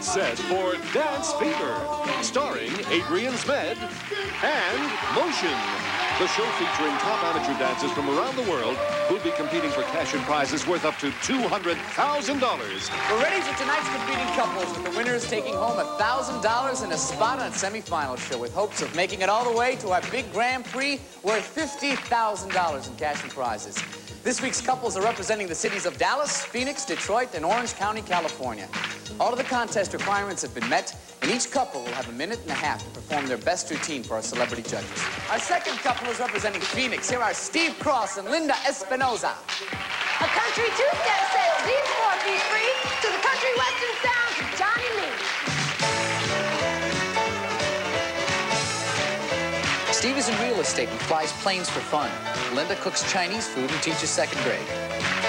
got set for Dance Fever, starring Adrian Zmed and Motion. The show featuring top amateur dancers from around the world who'll be competing for cash and prizes worth up to $200,000. We're ready for tonight's competing couples, with the winners taking home $1,000 and a spot on semifinal show with hopes of making it all the way to our big Grand Prix worth $50,000 in cash and prizes. This week's couples are representing the cities of Dallas, Phoenix, Detroit, and Orange County, California. All of the contest requirements have been met, and each couple will have a minute and a half to perform their best routine for our celebrity judges. Our second couple is representing Phoenix. Here are Steve Cross and Linda Espinosa. A country two-step Steve is in real estate and flies planes for fun. Linda cooks Chinese food and teaches second grade.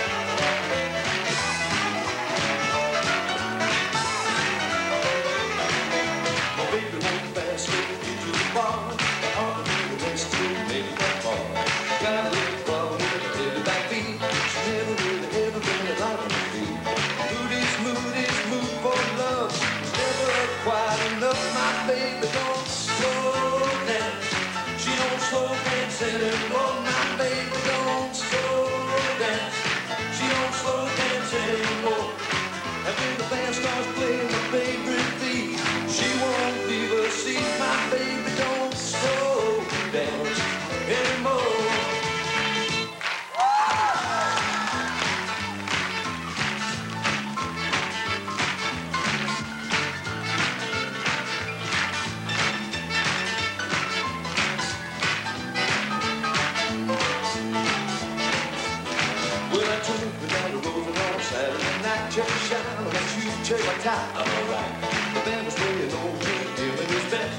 Check shine, let you check my tie. I'm alright. The band was playing old King Dylan his best.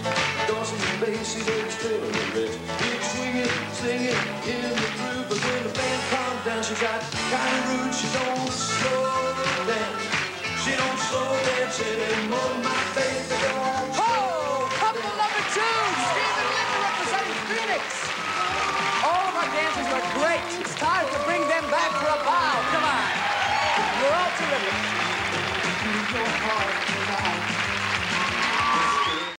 Dancing the bass, he's always trailing the. He's swinging, singing in the groove, but when the band calms down, she got kind of rude. She don't slow down. She don't slow dance anymore. Bow. Come